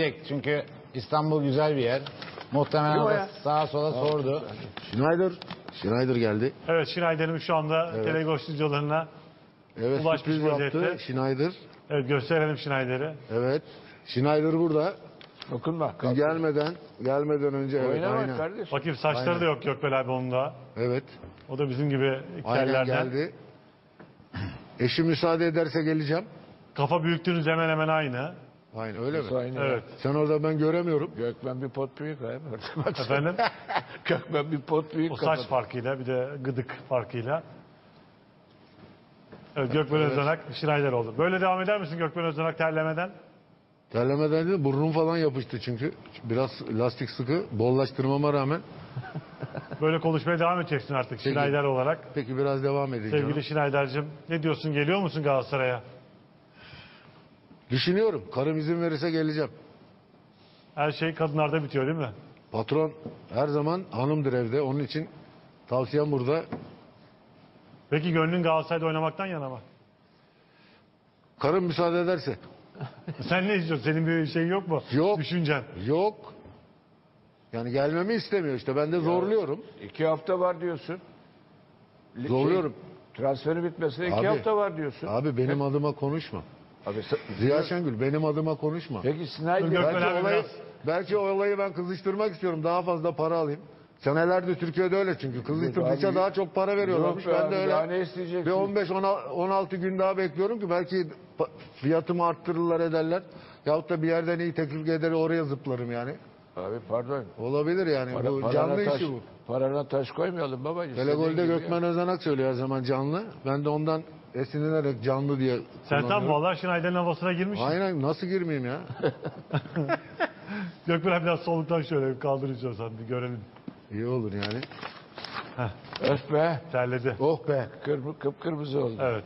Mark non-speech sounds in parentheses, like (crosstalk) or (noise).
gelecek. Çünkü İstanbul güzel bir yer. Muhtemelen o da sağa sola sordu. Schneider. Schneider geldi. Evet Schneider'imiz şu anda Evet. Telego stüdyolarına. Evet Ulaşmış vaziyette. Schneider. Evet gösterelim Schneider'i. Evet. Schneider burada. Dokunma. Biz gelmeden gelmeden önce evet Oynama aynen. kardeşim. Bakayım saçları Aynen. da yok Gökbel abi onun da. Evet. O da bizim gibi Aynen kellerden. geldi. Eşi müsaade ederse geleceğim. Kafa büyüklüğünüz hemen hemen aynı. Aynen öyle mi? Aynı Evet. Sen orada ben göremiyorum. Gökmen bir pot büyük abi. Orada bak. Efendim? (laughs) Gökmen bir pot büyük O saç kafadan. farkıyla bir de gıdık farkıyla. Evet Gökmen Özanak Schneider oldu. Böyle devam eder misin Gökmen Özanak terlemeden? Terlemeden değil burnum falan yapıştı çünkü. Biraz lastik sıkı. Bollaştırmama rağmen. (laughs) Böyle konuşmaya devam edeceksin artık Peki. Schneider olarak. Peki biraz devam edeceğim. Sevgili Schneider'cim ne diyorsun geliyor musun Galatasaray'a? Düşünüyorum. Karım izin verirse geleceğim. Her şey kadınlarda bitiyor değil mi? Patron her zaman hanımdır evde. Onun için tavsiyem burada. Peki gönlün Galatasaray'da oynamaktan yana mı? Karım müsaade ederse. (laughs) Sen ne istiyorsun? Senin bir şeyin yok mu? Yok. Düşüncen. Yok. Yani gelmemi istemiyor işte. Ben de zorluyorum. İki hafta var diyorsun. Li- Zorluyorum. Şey, transferi bitmesine iki Abi. hafta var diyorsun. Abi benim adıma konuşma. Abi, Ziya Şengül benim adıma konuşma. Peki Snyder Belki olayı, biraz- belki olayı ben kızıştırmak istiyorum. Daha fazla para alayım. Senelerdir Türkiye'de öyle çünkü. Kızıştırdıkça daha çok para veriyorlarmış. Ben abi, de öyle ne isteyeceksin? bir 15 16 gün daha bekliyorum ki belki fiyatımı arttırırlar ederler. Yahut da bir yerden iyi teklif eder oraya zıplarım yani. Abi pardon. Olabilir yani. Para, bu canlı taş, işi bu. Parana taş koymayalım baba. istediğin Telegol'de Gökmen Özanak söylüyor her zaman canlı. Ben de ondan esinlenerek canlı diye Sen tam kullanıyorum. vallahi Schneider'in havasına girmişsin. Aynen nasıl girmeyeyim ya? (laughs) Gökmen abi biraz soluktan şöyle bir kaldır istiyorsan bir görelim. İyi olur yani. ya. Öf be. Terledi. Oh be. Kırmı, kıpkırmızı oldu. Evet.